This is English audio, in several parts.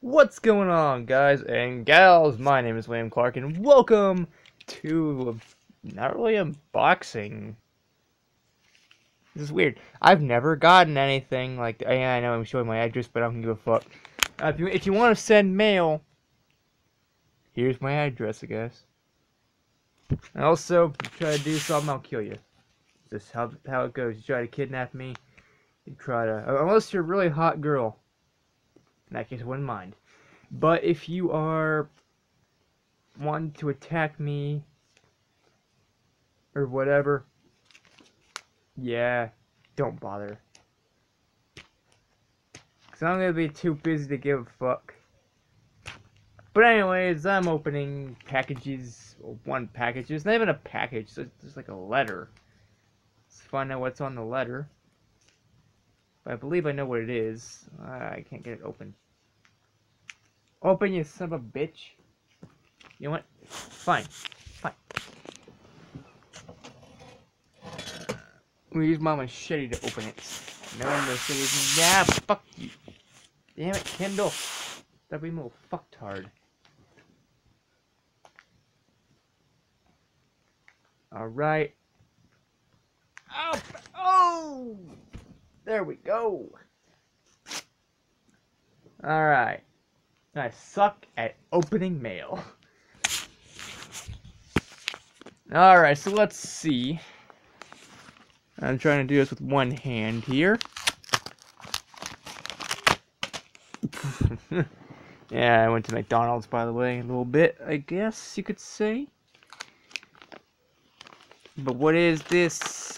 What's going on, guys and gals? My name is William Clark, and welcome to not really unboxing. This is weird. I've never gotten anything like. Yeah, I know I'm showing my address, but I don't give a fuck. Uh, if you if you want to send mail, here's my address, I guess. And also, try to do something, I'll kill you. This how how it goes. You try to kidnap me, you try to unless you're a really hot girl. In that case, I wouldn't mind. But if you are wanting to attack me or whatever, yeah, don't bother. Cause I'm gonna be too busy to give a fuck. But anyways, I'm opening packages, one package. It's not even a package, it's just like a letter. Let's find out what's on the letter. But I believe I know what it is. Uh, I can't get it open. Open, you son of a bitch. You know what? Fine. Fine. We use my machete to open it. No machete. Yeah, fuck you. Damn it, Kendall. That we little fucktard. Alright. Oh, oh! There we go. Alright. I suck at opening mail. Alright, so let's see. I'm trying to do this with one hand here. yeah, I went to McDonald's, by the way, a little bit, I guess you could say. But what is this?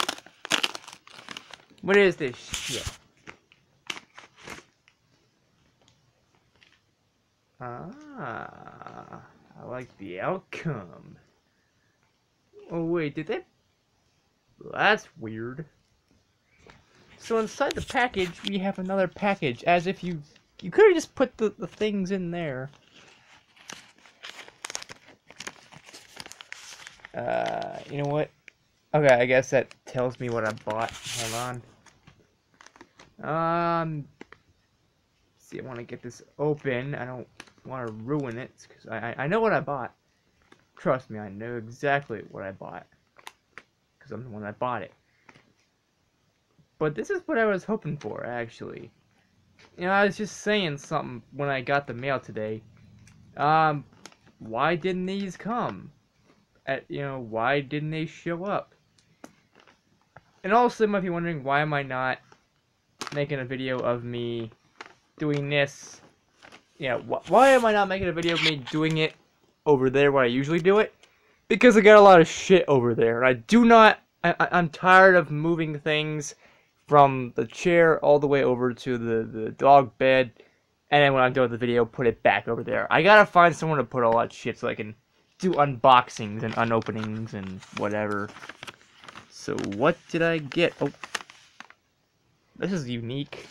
What is this shit? Ah, I like the outcome. Oh wait, did they? Well, that's weird. So inside the package, we have another package, as if you you could have just put the, the things in there. Uh, you know what? Okay, I guess that tells me what I bought. Hold on. Um, see, I want to get this open. I don't want to ruin it because I, I know what I bought. Trust me, I know exactly what I bought because I'm the one that bought it. But this is what I was hoping for, actually. You know, I was just saying something when I got the mail today. Um, why didn't these come? At, you know, why didn't they show up? And also, you might be wondering, why am I not making a video of me doing this yeah, wh why am I not making a video of me doing it over there where I usually do it? Because I got a lot of shit over there. I do not, I, I'm tired of moving things from the chair all the way over to the, the dog bed. And then when I'm done with the video, put it back over there. I gotta find someone to put all that shit so I can do unboxings and unopenings and whatever. So what did I get? Oh, this is unique.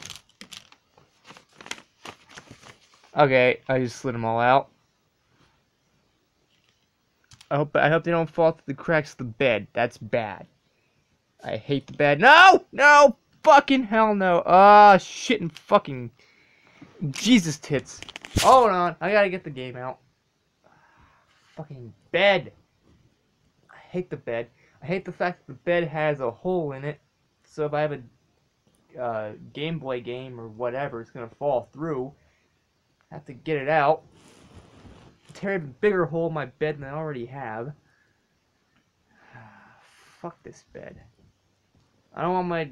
Okay, I just slid them all out. I hope I hope they don't fall through the cracks of the bed. That's bad. I hate the bed. No! No! Fucking hell no. Ah, oh, shit and fucking... Jesus tits. Hold on. I gotta get the game out. Fucking bed. I hate the bed. I hate the fact that the bed has a hole in it. So if I have a uh, Game Boy game or whatever, it's gonna fall through I have to get it out. Tear a bigger hole in my bed than I already have. fuck this bed. I don't want my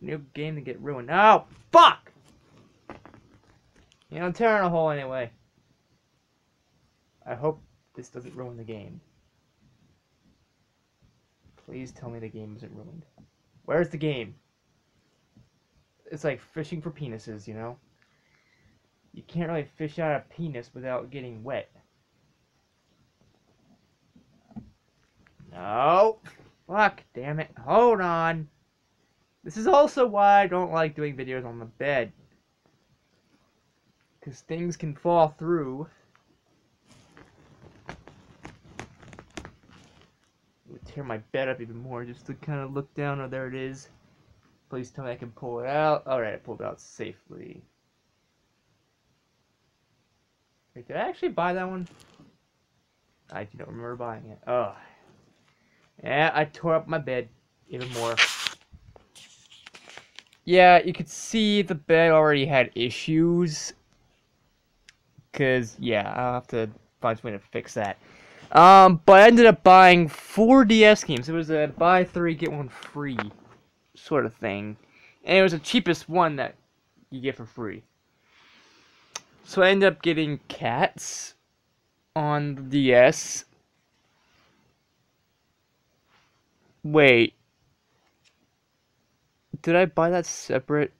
new game to get ruined. Oh, fuck! You know, I'm tearing a hole anyway. I hope this doesn't ruin the game. Please tell me the game isn't ruined. Where's the game? It's like fishing for penises, you know? you can't really fish out a penis without getting wet. No. Fuck, damn it. Hold on. This is also why I don't like doing videos on the bed. Because things can fall through. tear my bed up even more just to kind of look down. Oh, there it is. Please tell me I can pull it out. Alright, I pulled it out safely. Wait, did I actually buy that one? I do not remember buying it. Oh. Yeah, I tore up my bed even more. Yeah, you could see the bed already had issues. Cause yeah, I'll have to find some way to fix that. Um, but I ended up buying four DS games. It was a buy three get one free sort of thing, and it was the cheapest one that you get for free. So I ended up getting Catz on the DS. Wait. Did I buy that separate?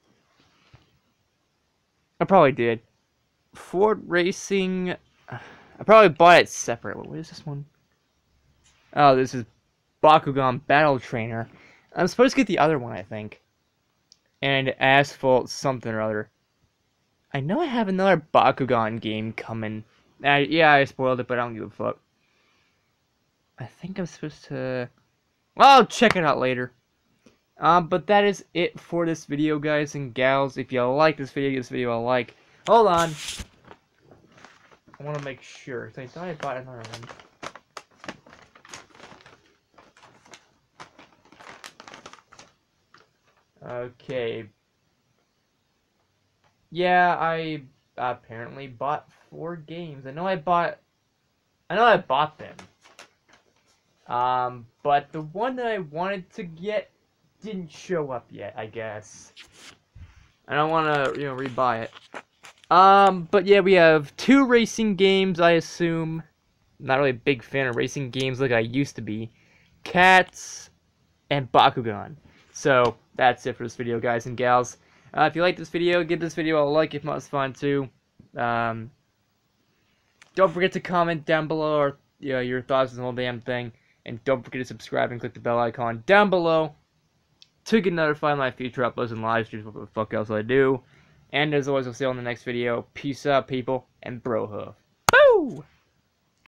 I probably did. Ford Racing. I probably bought it separate. What is this one? Oh, this is Bakugan Battle Trainer. I'm supposed to get the other one, I think. And Asphalt something or other. I know I have another Bakugan game coming. Uh, yeah, I spoiled it, but I don't give a fuck. I think I'm supposed to... Well, I'll check it out later. Um, but that is it for this video, guys and gals. If you like this video, give this video a like. Hold on. I want to make sure. I thought I bought another one. Okay. Yeah, I apparently bought four games. I know I bought... I know I bought them. Um, but the one that I wanted to get didn't show up yet, I guess. I don't want to, you know, rebuy it. Um, but yeah, we have two racing games, I assume. I'm Not really a big fan of racing games like I used to be. Catz and Bakugan. So, that's it for this video, guys and gals. Uh, if you like this video, give this video a like if it's fun too. Um, don't forget to comment down below or, you know, your thoughts on the whole damn thing. And don't forget to subscribe and click the bell icon down below to get notified of my future uploads and live streams, what the fuck else I do. And as always, I'll see you on the next video. Peace out, people, and bro hoof. Boo!